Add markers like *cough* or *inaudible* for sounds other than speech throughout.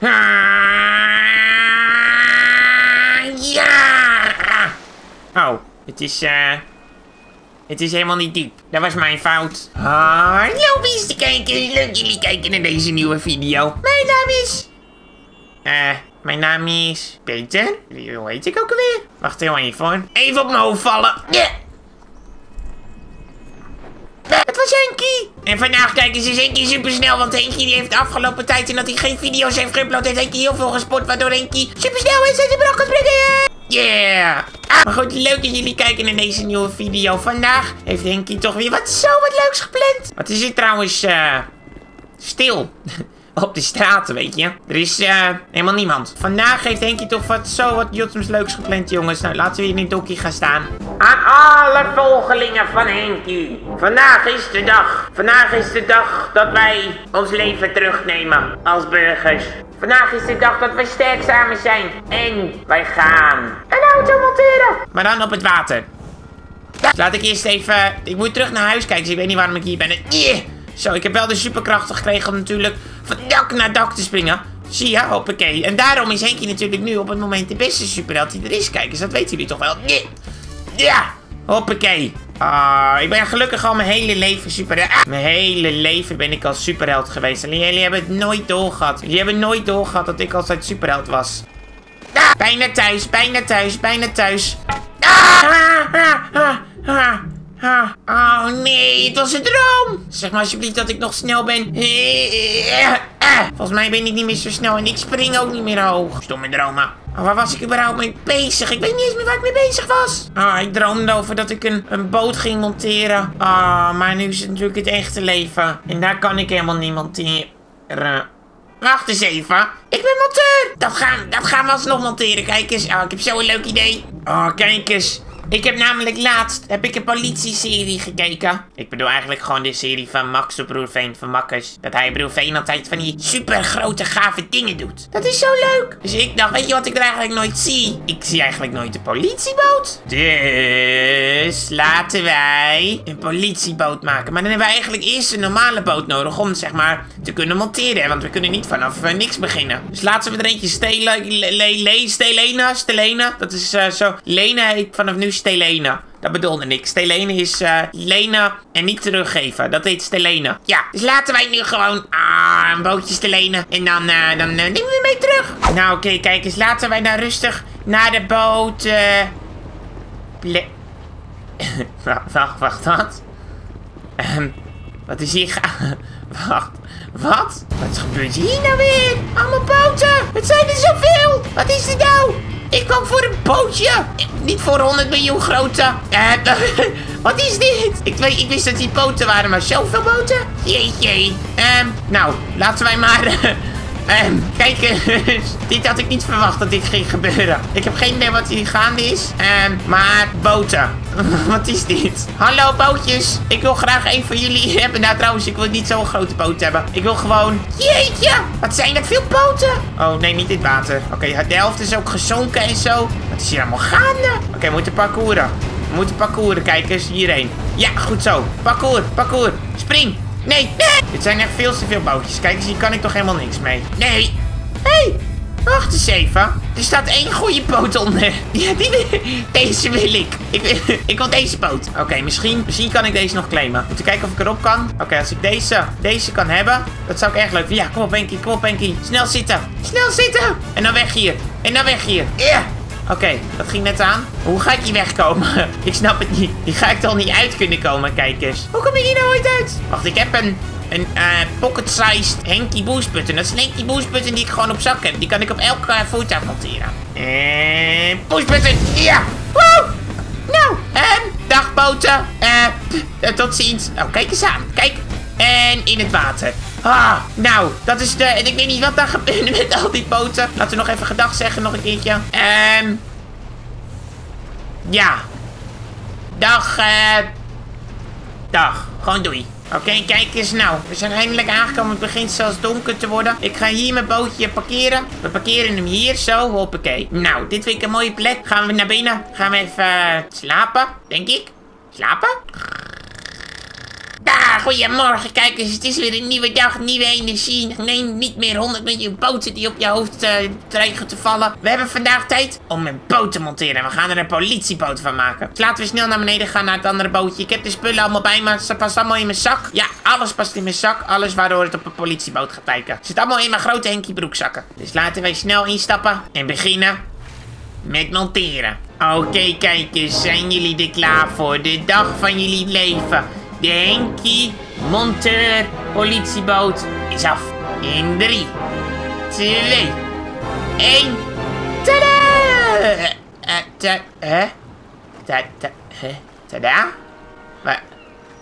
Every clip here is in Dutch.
Ja! Oh, het is, eh... Het is helemaal niet diep. Dat was mijn fout. Hallo beste kijkers. Leuk jullie kijken naar deze nieuwe video. Mijn naam is... Eh, mijn naam is... Peter. Hoe heet ik ook alweer? Wacht heel even hoor. Even op mijn hoofd vallen. Ja. Het was Henkie. En vandaag kijken ze Henkie supersnel. Want Henkie heeft de afgelopen tijd... en dat hij geen video's heeft geüpload... heeft Henkie heel veel gesport. Waardoor Henkie supersnel is en zijn brok kan. Yeah! Ah, maar goed, leuk dat jullie kijken naar deze nieuwe video. Vandaag heeft Henkie toch weer wat zo wat leuks gepland. Wat is het trouwens, eh... stil. *laughs* Op de straten, weet je. Er is eh helemaal niemand. Vandaag heeft Henkie toch wat zo wat Jotums leuks gepland, jongens. Nou, laten we hier in het dokkie gaan staan. Aan alle volgelingen van Henkie. Vandaag is de dag. Vandaag is de dag dat wij ons leven terugnemen als burgers. Vandaag is de dag dat wij sterk samen zijn. En wij gaan een auto monteren. Maar dan op het water. Laat ik eerst even... Ik moet terug naar huis kijken. Dus ik weet niet waarom ik hier ben. Yeah. Zo, ik heb wel de superkrachten gekregen om natuurlijk van dak naar dak te springen. Zie je? Hoppakee. En daarom is Henkie natuurlijk nu op het moment de beste superheld die er is. Kijk eens, dat weten jullie toch wel. Ja, hoppakee. Ah, ik ben gelukkig al mijn hele leven superheld. Ah, mijn hele leven ben ik al superheld geweest. Alleen jullie hebben het nooit doorgehad. Jullie hebben nooit doorgehad dat ik altijd superheld was. Ah, bijna thuis, bijna thuis, bijna thuis. Ah, ah, ah, ah. Oh nee, het was een droom. Zeg maar alsjeblieft dat ik nog snel ben. Volgens mij ben ik niet meer zo snel en ik spring ook niet meer hoog. Stomme dromen. Oh, waar was ik überhaupt mee bezig? Ik weet niet eens meer waar ik mee bezig was. Ah, ik droomde over dat ik een, een boot ging monteren. Ah, maar nu is het natuurlijk het echte leven. En daar kan ik helemaal niet monteren. Wacht eens even. Ik ben monteur. Dat gaan, dat gaan we alsnog monteren. Kijk eens. Oh, ik heb zo'n leuk idee. Oh, kijk eens. Ik heb namelijk laatst heb ik een politie-serie gekeken. Ik bedoel eigenlijk gewoon de serie van Max de broer Veen van Makkers. Dat hij broer Veen altijd van die super grote gave dingen doet. Dat is zo leuk. Dus ik dacht, weet je wat ik er eigenlijk nooit zie? Ik zie eigenlijk nooit de politieboot. Dus laten wij een politieboot maken. Maar dan hebben we eigenlijk eerst een normale boot nodig om zeg maar te kunnen monteren. Want we kunnen niet vanaf uh, niks beginnen. Dus laten we er eentje stelen. Le, le, le, Stelena. Stelena. Dat is uh, zo. Lena heet vanaf nu Stelena. Dat bedoelde ik. Stelene is uh, lenen en niet teruggeven. Dat heet Stelene. Ja, dus laten wij nu gewoon ah, een bootje stelen. En dan, uh, dan uh, nemen we mee terug. Nou, oké, kijk eens. Laten wij nou rustig naar de boot... Ple *laughs* wacht, wacht, wat? Um, wat is hier *laughs* Wacht, wat? Wat gebeurt hier nou weer? Allemaal boten! Het zijn er zoveel! Wat is er nou? Ik kwam voor een bootje. Niet voor 100 miljoen grote. Uh, *laughs* wat is dit? Ik, weet, ik wist dat die boten waren, maar zoveel boten? Jeetje. Um, nou, laten wij maar... *laughs* Um, kijk eens. *laughs* dit had ik niet verwacht dat dit ging gebeuren. Ik heb geen idee wat hier gaande is. Um, maar boten. *laughs* wat is dit? Hallo bootjes. Ik wil graag een van jullie *laughs* hebben. Nou trouwens, ik wil niet zo'n grote boot hebben. Ik wil gewoon... Jeetje. Wat zijn dat veel boten. Oh nee, niet dit water. Oké, okay, de is ook gezonken en zo. Wat is hier allemaal gaande? Oké, we moeten parcouren. We moeten parcouren. Kijk eens, hierheen. Ja, goed zo. Parcours, parcours. Spring. Nee, nee. Dit zijn echt veel te veel bootjes. Kijk eens, hier kan ik toch helemaal niks mee. Nee. Hé, hey, wacht eens even. Er staat één goede boot onder. *laughs* Ja, die, deze wil ik. Ik, *laughs* ik wil deze boot. Oké, misschien, misschien kan ik deze nog claimen. Moeten kijken of ik erop kan. Oké, als ik deze, deze kan hebben, dat zou ik erg leuk vinden. Ja, kom op, Benky, kom op, Benky. Snel zitten. Snel zitten. En dan weg hier. En dan weg hier. Ja. Oké, dat ging net aan. Hoe ga ik hier wegkomen? *laughs* ik snap het niet. Hier ga ik toch niet uit kunnen komen, kijk eens. Hoe kom ik hier nou ooit uit? Wacht, ik heb een, een uh, pocket-sized Henky Boost button. Dat is een Henky Boost button die ik gewoon op zak heb. Die kan ik op elk uh, voertuig monteren. En uh, push button. Ja. Woe! Nou, en dag boten. Tot ziens. Nou, kijk eens aan. Kijk. En in het water. Ah, nou, dat is de... En ik weet niet wat daar gebeurde met al die boten. Laten we nog even gedag zeggen, nog een keertje. Ehm... Ja. Dag, eh... dag. Gewoon doei. Oké, kijk eens nou. We zijn eindelijk aangekomen. Het begint zelfs donker te worden. Ik ga hier mijn bootje parkeren. We parkeren hem hier zo. Hoppakee. Nou, dit vind ik een mooie plek. Gaan we naar binnen. Gaan we even uh, slapen, denk ik. Slapen? Daar, goedemorgen kijkers. Het is weer een nieuwe dag, nieuwe energie. Nee, niet meer 100 miljoen boten die op je hoofd uh, dreigen te vallen. We hebben vandaag tijd om een boot te monteren. We gaan er een politieboot van maken. Dus laten we snel naar beneden gaan naar het andere bootje. Ik heb de spullen allemaal bij me. Ze past allemaal in mijn zak. Ja, alles past in mijn zak. Alles waardoor het op een politieboot gaat lijken. Zit allemaal in mijn grote Henkie broekzakken. Dus laten wij snel instappen en beginnen met monteren. Oké kijkers, zijn jullie er klaar voor? De dag van jullie leven. De Monteur politieboot is af. In 3, 2, 1. Tada! Uh, Hè? Tada? Hé!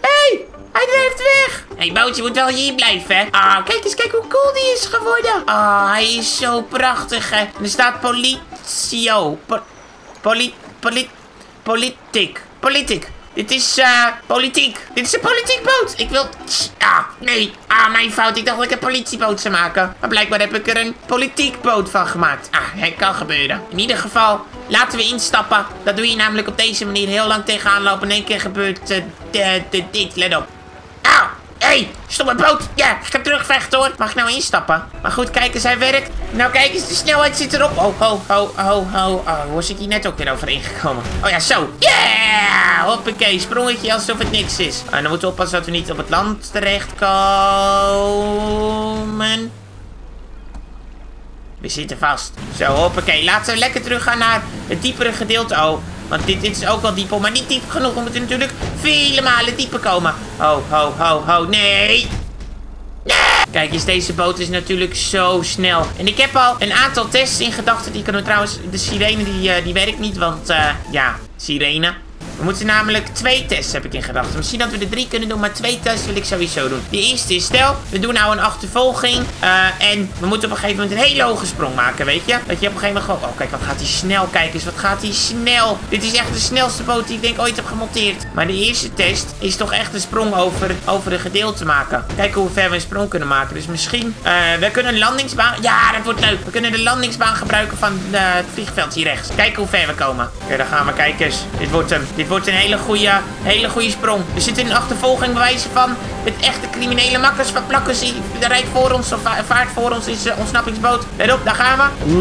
Hey, hij drijft weg! Hé, hey, bootje moet wel hier blijven, Ah, kijk eens, kijk hoe cool die is geworden. Ah, hij is zo prachtig, hè. er staat politio. Po polit... Polit... Politiek. Politiek. Dit is uh, politiek. Dit is een politiekboot. Ik wil... Ah, nee. Ah, mijn fout. Ik dacht dat ik een politieboot zou maken. Maar blijkbaar heb ik er een politiekboot van gemaakt. Ah, het kan gebeuren. In ieder geval, laten we instappen. Dat doe je namelijk op deze manier heel lang tegenaan lopen. In één keer gebeurt uh, dit. Let op. Ah, hey, stomme boot. Ja, ik ga terugvechten hoor. Mag ik nou instappen? Maar goed, kijk eens, hij werkt. Nou, kijk eens, de snelheid zit erop. Oh, ho, ho, ho, ho. Oh, was ik hier net ook weer over ingekomen? Oh ja, zo. Yeah! Hoppakee, sprongetje alsof het niks is. En dan moeten we oppassen dat we niet op het land terechtkomen. We zitten vast. Zo, hoppakee. Laten we lekker teruggaan naar het diepere gedeelte. Oh, want dit, is ook wel diep, maar niet diep genoeg. We moeten natuurlijk vele malen dieper komen. Ho, ho, ho, ho. Nee! Kijk eens, deze boot is natuurlijk zo snel. En ik heb al een aantal tests in gedachten. Die kunnen trouwens, de sirene die, uh, die werkt niet, want uh, ja, sirene. We moeten namelijk twee tests, heb ik in gedachten. Misschien dat we er drie kunnen doen, maar twee tests wil ik sowieso doen. De eerste is, stel, we doen nou een achtervolging. Uh, en we moeten op een gegeven moment een hele hoge sprong maken, weet je? Dat je op een gegeven moment gewoon... Oh, kijk, wat gaat hij snel. Kijk eens, wat gaat hij snel. Dit is echt de snelste boot die ik denk ooit heb gemonteerd. Maar de eerste test is toch echt een sprong over, over een gedeelte maken. Kijken hoe ver we een sprong kunnen maken. Dus misschien, uh, we kunnen een landingsbaan... Ja, dat wordt leuk. We kunnen de landingsbaan gebruiken van uh, het vliegveld hier rechts. Kijken hoe ver we komen. Oké, dan gaan we. kijken. Dit wordt hem. Dit wordt een hele goede, hele goede sprong. We zitten in een achtervolging bewijzen van met echte criminele makkers van plakkers. Die rijdt voor ons of vaart voor ons is uh, ontsnappingsboot. Let op, daar gaan we.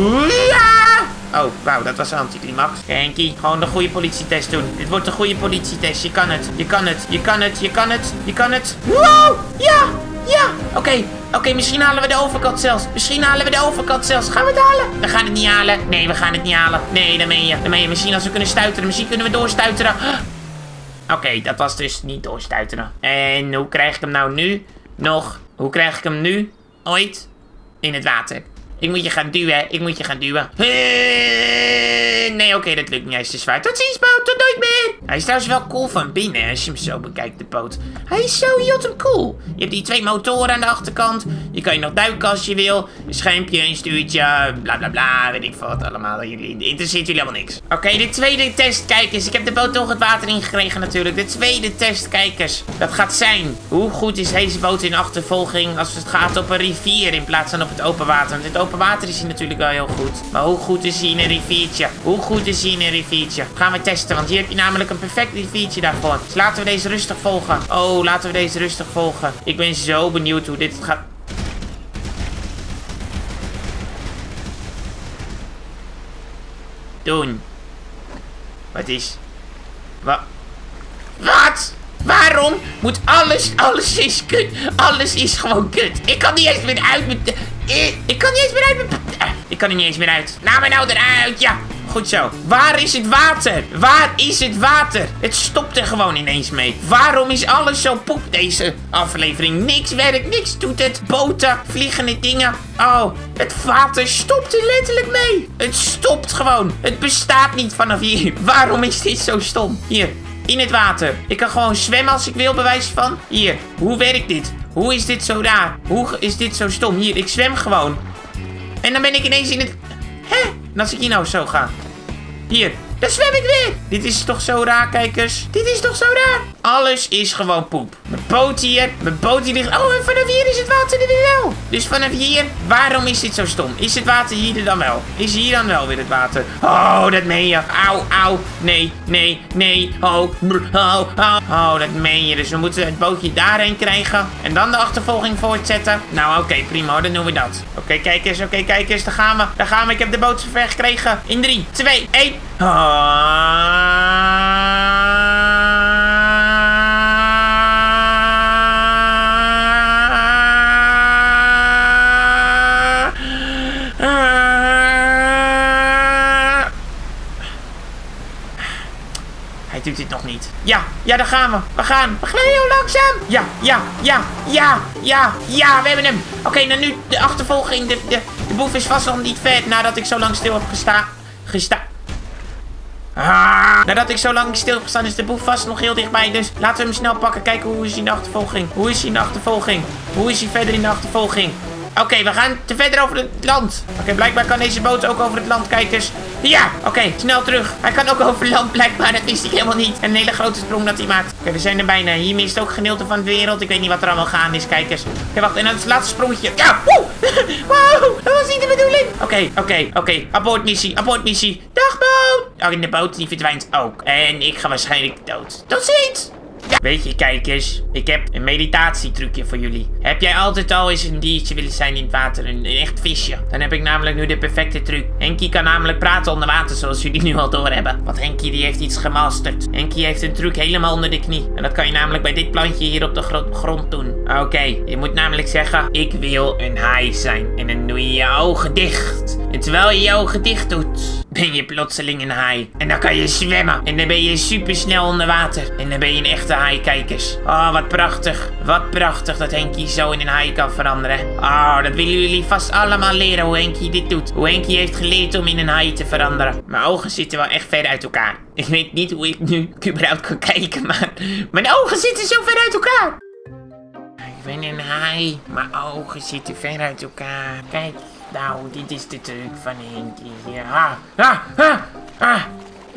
Ja! Oh, wauw, dat was een anticlimax. Henkie, gewoon de goede politietest doen. Dit wordt een goede politietest. Je kan het, je kan het, je kan het, je kan het, je kan het. Wow! Ja! Ja! Oké, oké, misschien halen we de overkant zelfs. Misschien halen we de overkant zelfs. Gaan we het halen? We gaan het niet halen. Nee, we gaan het niet halen. Nee, dan meen je. Dan meen je. Misschien als we kunnen stuiteren. Misschien kunnen we doorstuiteren. *gasps* Oké, dat was dus niet doorstuiteren. En hoe krijg ik hem nou nu? Nog. Hoe krijg ik hem nu? Ooit? In het water. Ik moet je gaan duwen. Ik moet je gaan duwen. *laughs* Nee, oké, dat lukt niet. Hij is te zwaar. Tot ziens, boot. Tot nooit meer. Hij is trouwens wel cool van binnen als je hem zo bekijkt, de boot. Hij is zo heel cool. Je hebt die twee motoren aan de achterkant. Je kan je nog duiken als je wil. Een schermpje, een stuurtje, bla bla bla. Weet ik wat allemaal. Jullie interesseert jullie helemaal niks. Oké, de tweede test, kijkers. Ik heb de boot toch het water ingekregen natuurlijk. De tweede test, kijkers. Dat gaat zijn. Hoe goed is deze boot in achtervolging als het gaat op een rivier in plaats van op het open water? Want het open water is hij natuurlijk wel heel goed. Maar hoe goed is hij in een riviertje? Hoe goed is hij in een riviertje? Gaan we testen, want hier heb je namelijk een perfect riviertje daarvoor. Dus laten we deze rustig volgen. Oh, laten we deze rustig volgen. Ik ben zo benieuwd hoe dit gaat... Doen. Wat is... Wat? Wat? Waarom moet alles, alles is kut. Alles is gewoon kut. Ik kan niet eens meer uit met... Ik, ik kan niet eens meer uit. Ik kan er niet eens meer uit. Laat me nou eruit, ja. Goed zo. Waar is het water? Waar is het water? Het stopt er gewoon ineens mee. Waarom is alles zo poep deze aflevering? Niks werkt, niks doet het. Boten, vliegende dingen. Oh, het water stopt er letterlijk mee. Het stopt gewoon. Het bestaat niet vanaf hier. *laughs* Waarom is dit zo stom? Hier, in het water. Ik kan gewoon zwemmen als ik wil, bewijs van. Hier, hoe werkt dit? Hoe is dit zo raar? Hoe is dit zo stom? Hier, ik zwem gewoon. En dan ben ik ineens in het... Hè? En als ik hier nou zo ga. Hier, dan zwem ik weer. Dit is toch zo raar, kijkers? Dit is toch zo raar? Alles is gewoon poep. Mijn boot hier, mijn boot hier ligt... Oh, en vanaf hier is het water er wel. Dus vanaf hier, waarom is dit zo stom? Is het water hier er dan wel? Is hier dan wel weer het water? Oh, dat meen je. Auw, auw. Nee, nee, nee. Oh, brr, oh, oh. Dat meen je. Dus we moeten het bootje daarheen krijgen. En dan de achtervolging voortzetten. Nou, oké, prima. Dan doen we dat. Oké, kijk eens. Oké, kijk eens. Daar gaan we. Daar gaan we. Ik heb de boot zover gekregen. In 3, 2, 1. Hij doet dit nog niet. Ja, ja, daar gaan we. We gaan. We glijden heel langzaam. Ja, ja, ja, ja, ja, ja, we hebben hem. Oké, nou nu de achtervolging. De, de, de boef is vast nog niet ver nadat ik zo lang stil heb gestaan. Gesta Ah, nadat ik zo lang stil heb gestaan is de boef vast nog heel dichtbij. Dus laten we hem snel pakken. Kijken hoe is hij in de achtervolging. Hoe is hij in de achtervolging? Hoe is hij verder in de achtervolging? Oké, we gaan te verder over het land. Oké, blijkbaar kan deze boot ook over het land, kijkers. Ja, oké, snel terug. Hij kan ook over land, blijkbaar. Dat wist ik helemaal niet. En een hele grote sprong dat hij maakt. Oké, we zijn er bijna. Hier mist ook gedeelte van de wereld. Ik weet niet wat er allemaal gaan is, kijkers. Oké, wacht. En dan het laatste sprongetje. Ja, woe! *laughs* Wow, dat was niet de bedoeling. Oké, oké, oké. Abortmissie, abortmissie. Dag, boot. Oh, in de boot, die verdwijnt ook. En ik ga waarschijnlijk dood. Tot ziens. Weet je, kijkers, ik heb een meditatietrucje voor jullie. Heb jij altijd al eens een diertje willen zijn in het water? Een, een echt visje? Dan heb ik namelijk nu de perfecte truc. Henkie kan namelijk praten onder water, zoals jullie nu al doorhebben. Want Henkie die heeft iets gemasterd. Henkie heeft een truc helemaal onder de knie. En dat kan je namelijk bij dit plantje hier op de gro grond doen. Oké, je moet namelijk zeggen, ik wil een haai zijn. En dan doe je je ogen dicht. En terwijl je je ogen dicht doet, ben je plotseling een haai. En dan kan je zwemmen. En dan ben je super snel onder water. En dan ben je een echte haai, kijkers. Oh, wat prachtig. Wat prachtig dat Henkie zo in een haai kan veranderen. Oh, dat willen jullie vast allemaal leren hoe Henkie dit doet. Hoe Henkie heeft geleerd om in een haai te veranderen. Mijn ogen zitten wel echt ver uit elkaar. Ik weet niet hoe ik nu überhaupt kan kijken, maar mijn ogen zitten zo ver uit elkaar. Ik ben een haai. Mijn ogen zitten ver uit elkaar. Kijk, nou, dit is de truc van Henkie. Ja. Ah, ah, ah, ah.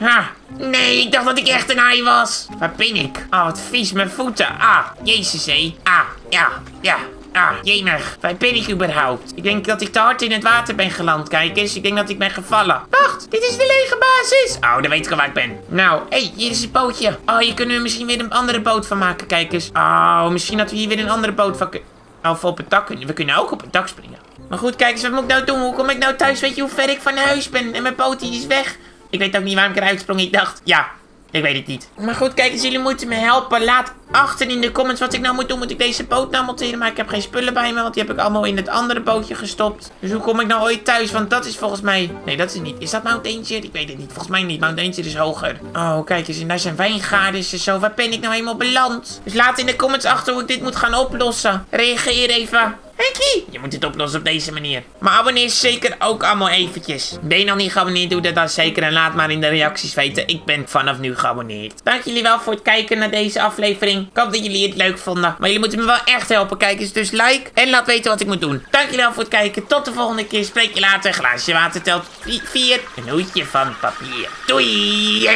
Ah, nee, ik dacht dat ik echt een haai was. Waar ben ik? Oh, wat vies, mijn voeten. Ah, jezus hé. Ah, ja, ja. Ah, jemig. Waar ben ik überhaupt? Ik denk dat ik te hard in het water ben geland, kijk eens. Ik denk dat ik ben gevallen. Wacht, dit is de lege basis. Oh, dan weet ik al waar ik ben. Nou, hé, hey, hier is een bootje. Oh, hier kunnen we misschien weer een andere boot van maken, kijk eens. Oh, misschien dat we hier weer een andere boot van kunnen... Of op het dak kunnen. We kunnen ook op het dak springen. Maar goed, kijk eens, wat moet ik nou doen? Hoe kom ik nou thuis? Weet je hoe ver ik van huis ben? En mijn boot is weg. Ik weet ook niet waarom ik eruit sprong. Ik dacht, ja, ik weet het niet. Maar goed, kijk eens, jullie moeten me helpen. Laat achter in de comments wat ik nou moet doen. Moet ik deze boot nou monteren? Maar ik heb geen spullen bij me, want die heb ik allemaal in het andere bootje gestopt. Dus hoe kom ik nou ooit thuis? Want dat is volgens mij... Nee, dat is het niet. Is dat Mount Danger? Ik weet het niet. Volgens mij niet. Mount Danger is hoger. Oh, kijk eens. En daar zijn wijngaarden en zo. Waar ben ik nou helemaal beland? Dus laat in de comments achter hoe ik dit moet gaan oplossen. Reageer even. Henkie, je moet dit oplossen op deze manier. Maar abonneer zeker ook allemaal eventjes. Ben je nog niet geabonneerd, doe dat dan zeker. En laat maar in de reacties weten. Ik ben vanaf nu geabonneerd. Dank jullie wel voor het kijken naar deze aflevering. Ik hoop dat jullie het leuk vonden. Maar jullie moeten me wel echt helpen, kijkers. Dus like en laat weten wat ik moet doen. Dank jullie wel voor het kijken. Tot de volgende keer. Spreek je later. Glaasje water telt 4. Een hoedje van papier. Doei!